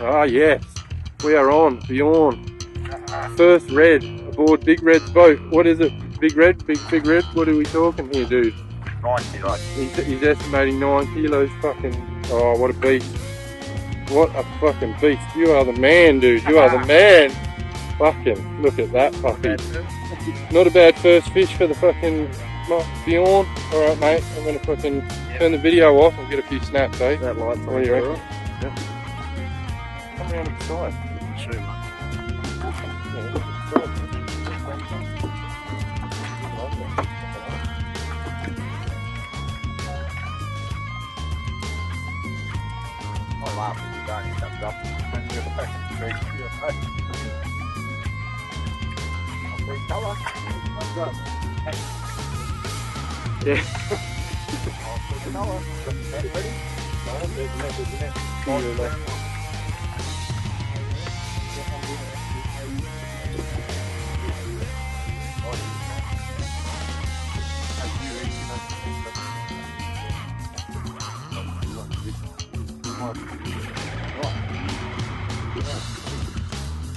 Ah, yes. We are on, Bjorn. First red aboard Big Red's boat. What is it? Big Red? Big, big Red? What are we talking here, dude? 90, like. He's, he's estimating nine kilos. Fucking, oh, what a beast. What a fucking beast. You are the man, dude. You are the man. Fucking, look at that puppy. Not a bad first fish for the fucking Bjorn. Alright, mate. I'm gonna fucking turn the video off and get a few snaps, eh? That light's What do you reckon? Around to the side. Shoot, mate. Yeah, look at. I laugh when you don't, comes up. And you're back in the tree. You're. I'll see colour. Comes up. Yeah. I'll see colour. Got the net ready? No, there's a net, there's a net.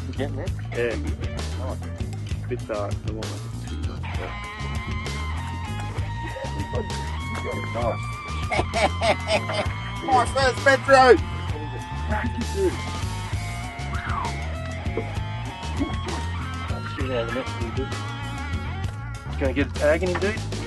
You getting it? Yeah. Nice. Bit dark. My first! Shoot out of the dude. Gonna get a tag in him, dude?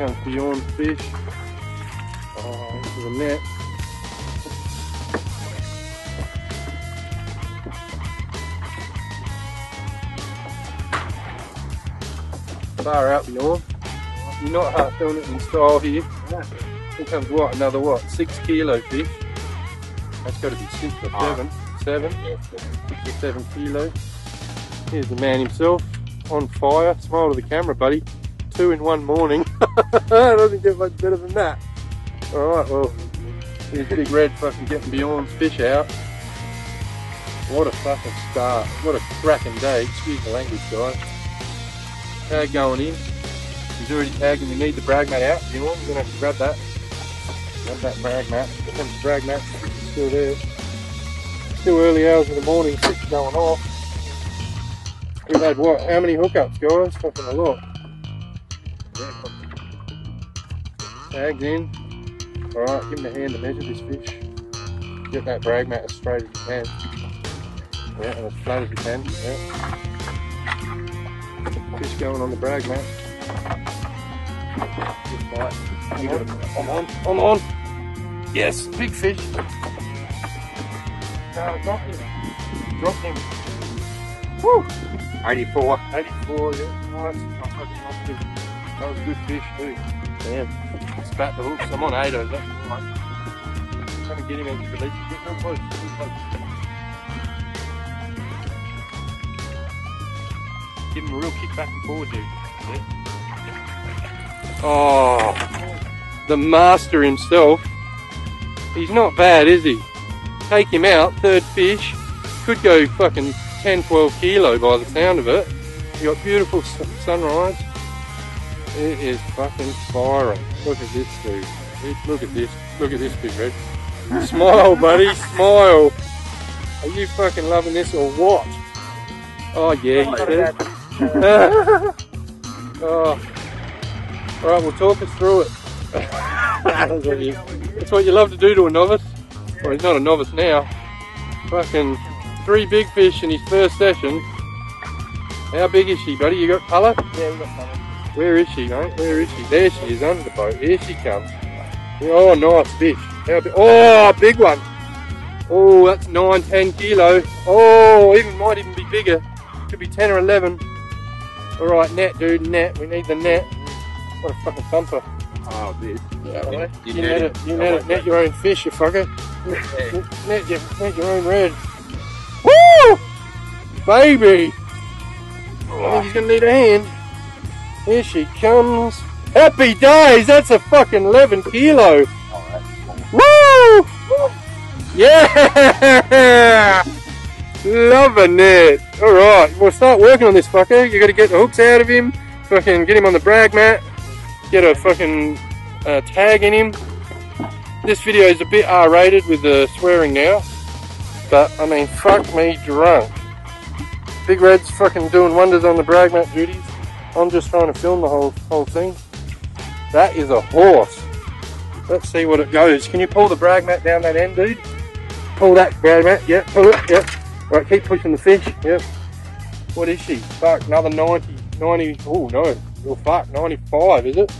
Here comes Bjorn fish. Oh, into the net. Far out Bjorn. You're not half doing it in style here. Here comes what? Another what? Six kilo fish. That's got to be six or Ah. seven. Seven. Six or seven kilos. Here's the man himself on fire. Smile to the camera, buddy. Two in one morning. Doesn't get much better than that. Alright, well, here's Big Red fucking getting Bjorn's fish out. What a fucking start. What a cracking day. Excuse the language, guys. Tag going in. He's already tagging. we need the brag mat out. Beyond, we're gonna have to grab that. Grab that brag mat. The brag mat. Still there. Still early hours of the morning, six going off. We've had what? How many hookups, guys? Fucking a lot. Tags in. Alright, give him a hand to measure this fish. Get that brag mat as straight as you can. Yeah, and as flat as you can. Yeah. Fish going on the brag mat. Good bite. You got him. I'm on. I'm on. Yes, big fish. No, drop him. Drop him. Woo! 84. 84, yeah. Nice. I fucking lost him. That was a good fish too. Damn. Spat the hooks. I'm on 8 of that. Right. Trying to get him out to release. Get real close. Real close. Give him a real kick back and forward, dude. Yeah. Oh, the master himself. He's not bad, is he? Take him out, third fish. Could go fucking 10, 12 kilo by the sound of it. You got beautiful sunrise. It is fucking firing. Look at this dude. Look at this. Look at this big red. Smile, buddy. Smile. Are you fucking loving this or what? Oh yeah, he says. oh. Alright, well talk us through it. that's, what you, that's what you love to do to a novice. Well, he's not a novice now. Fucking three big fish in his first session. How big is she, buddy? You got colour? Yeah, we got something. Where is she, mate? Where is she? There she is, under the boat. Here she comes. Oh, nice fish. How big? Oh, big one. Oh, that's 9, 10 kilo. Oh, even might even be bigger. Could be 10 or 11. All right, net, dude, net. We need the net. What a fucking thumper. Oh, dude. Yeah, You- you, you net it. it. You net it. Net your own fish, you fucker. Yeah. Net your, net your own red. Woo! Baby! I think he's gonna need a hand. Here she comes. Happy days! That's a fucking 11 kilo. Woo! Yeah! Loving it. Alright, we'll start working on this fucker. You gotta get the hooks out of him, fucking get him on the brag mat, get a fucking uh, tag in him. This video is a bit R rated with the swearing now, but I mean, fuck me drunk. Big Red's fucking doing wonders on the brag mat duties. I'm just trying to film the whole whole thing. That is a horse. Let's see what it goes. Can you pull the brag mat down that end, dude? Pull that brag mat. Yep, pull it. Yep. Right, keep pushing the fish. Yep. What is she? Fuck, another 90. 90. Oh, no. You're fuck. 95, is it?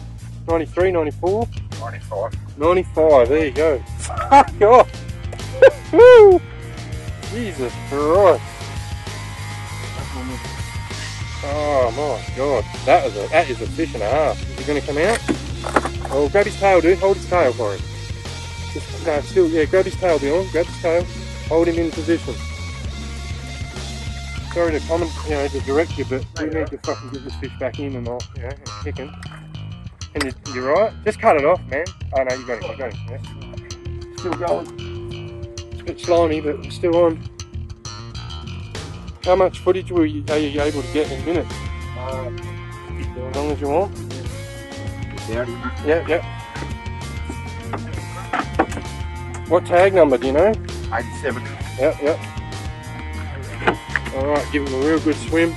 93, 94? 95. 95. There you go. Fuck off. Woo! Jesus Christ. Oh my god. That is a that is a fish and a half. Is he gonna come out? Oh grab his tail dude, hold his tail for him. Just no, still yeah, grab his tail Dion, grab his tail, hold him in position. Sorry to comment, you know, to direct you, but we need to fucking get this fish back in and all, you know, and kicking. And you, you're right, just cut it off, man. Oh no, you got it, you got it. Yeah. Still going. It's a bit slimy, but still on. How much footage were you, are you able to get in minutes? Um, As long as you want. yeah. Yep, yep. What tag number do you know? 87. Yep, yep. Alright, give him a real good swim.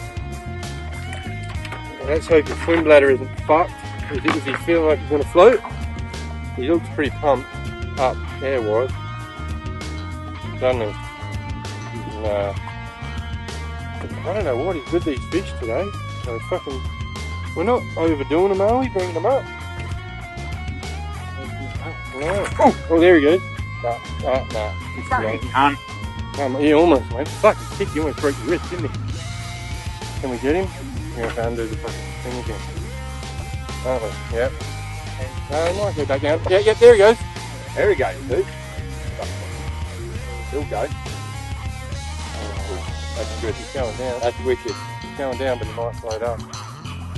Let's hope his swim bladder isn't fucked. Is he, feeling like he's going to float? He looks pretty pumped up air wise. Doesn't he? Nah. I don't know what is with these fish today. So fucking. We're not overdoing them, are we? Bringing them up. No. Oh, oh, there he goes. Nah, nah, nah. He's Sorry, cunt. Um, he almost went. Fuck, he kicked you almost broke your wrist, didn't he? Can we get him? Yeah, I can do the fucking thing again. Aren't we? Yep. No, he might go back down. Yeah, yeah, there he goes. There we go, dude. Still go. That's good. He's going down. That's wicked. He's going down, but he might float up.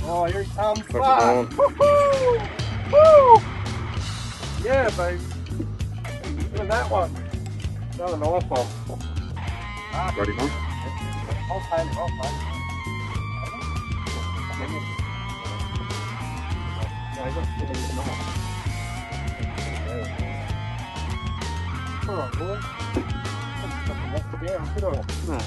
Oh, here he comes. Fuck it. Woohoo! Woo! Yeah, baby. At that one. Another nice one. Him on. I'll pay him. I'll pay him. Alright, boy. Fucking walk down, good on it. No.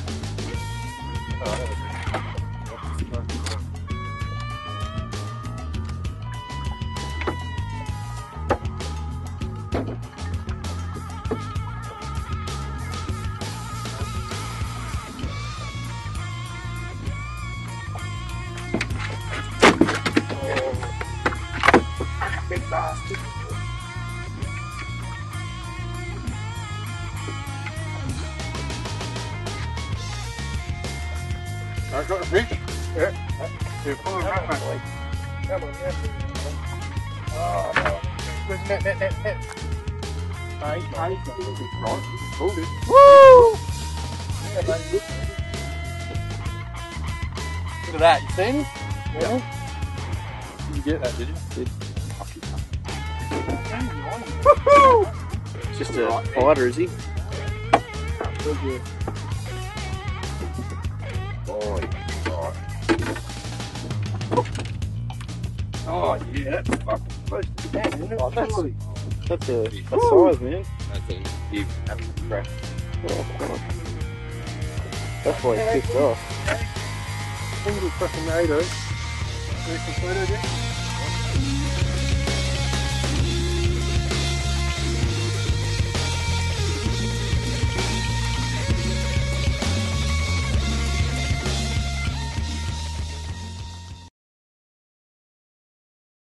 Big bastard. I got a fish. Yeah. You're full of mate. Come on, yeah. Oh, no. Net, net, net, net? Hey, hey. Right. Hold it. Woo! Yeah. Look at that, you seen? Yeah. Did you get that, did you? Did. It's just a fighter, is he? Oh, yeah, that's fucking close to the end, isn't it? Oh, that's- Surely. That's a, a Woo! size, man. That's a big crack. That's why he's pissed off. Single fucking NATO. There's some photo there.